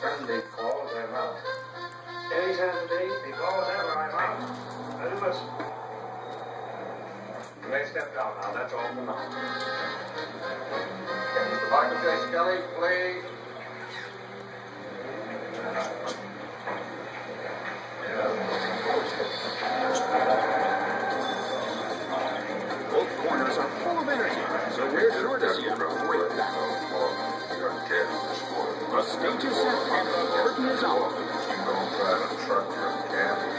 The friendly calls I'm out. Any time of day, because ever I'm out. Very much. You may step down now, that's all for now. Mr. Michael J. Skelly, please. Both corners are full of energy, so we're sure to see a great battle. Stage is set and the curtain is out. Stroke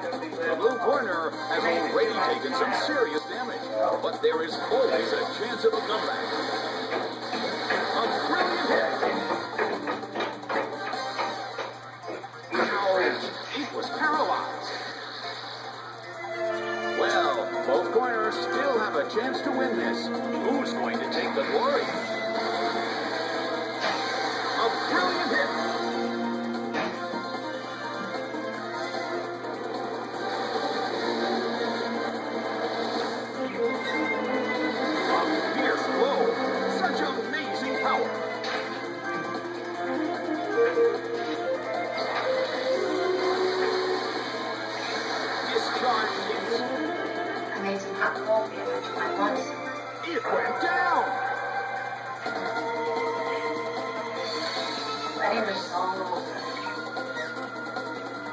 The blue corner has already taken some serious damage, but there is always a chance of a comeback. A brilliant hit. Ouch! It was paralyzed. Well, both corners still have a chance to win this. Who's going to take the glory? A brilliant hit. It went down. My name is Saul.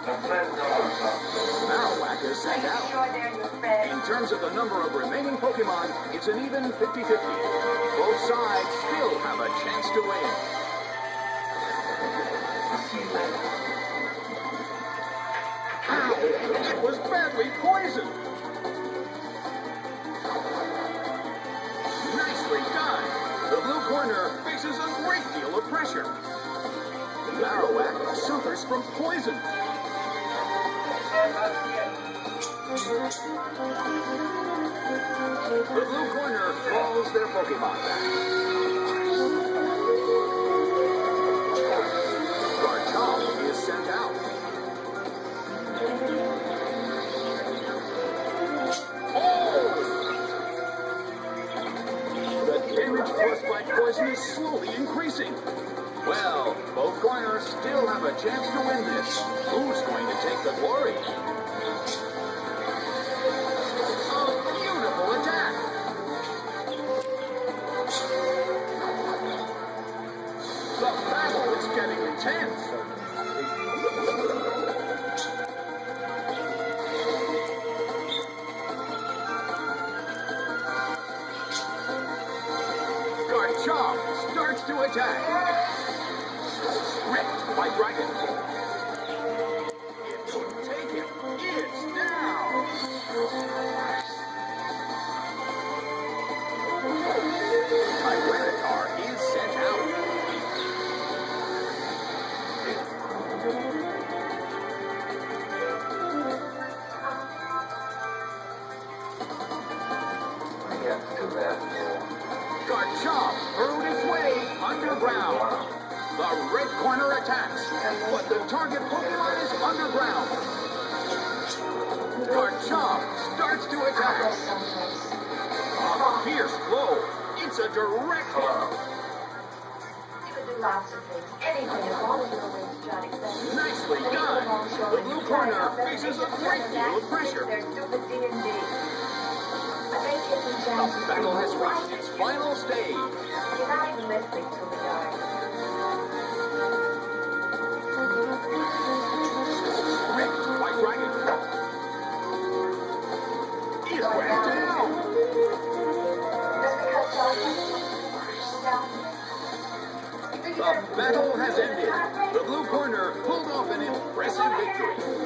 The friend of is sent out. sure they're your friend? In terms of the number of remaining Pokemon, it's an even 50-50. Both sides still have a chance to win. Ow! It was badly poisoned. Corner faces a great deal of pressure. The Marowak suffers from poison. The blue corner calls their Pokemon back. Damage caused poison is slowly increasing. Well, both corners still have a chance to win this. Who's going to take the glory? Garchomp starts to attack. Ripped by Dragon. The red corner attacks, but the target Pokemon is underground. Garchomp starts to attack. A fierce blow. It's a direct hit. You could do lots of things. Anything as long as you're away to try to explain. Nicely done. The blue corner faces a great deal of pressure. Stupid D&D. I think it's a The chance. battle has reached its final stage. Battle has ended. The blue corner pulled off an impressive victory.